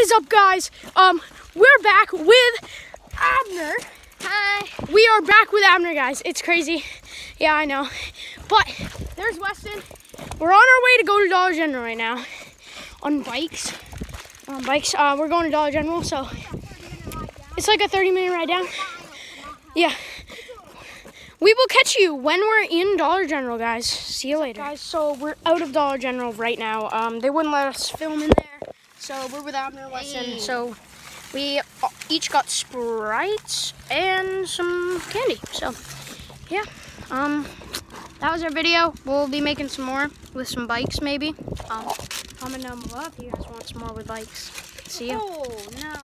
What is up, guys? Um, we're back with Abner. Hi. We are back with Abner, guys. It's crazy. Yeah, I know. But there's Weston. We're on our way to go to Dollar General right now on bikes. On bikes. Uh, we're going to Dollar General, so it's like a 30 minute ride down. Yeah. We will catch you when we're in Dollar General, guys. See you later. Guys, so we're out of Dollar General right now. Um, they wouldn't let us film in there, so we're with Abner and Weston. Hey. So we each got Sprites and some candy. So, yeah. Um, that was our video. We'll be making some more with some bikes, maybe. Um, comment down below if you guys want some more with bikes. See you. Oh, no.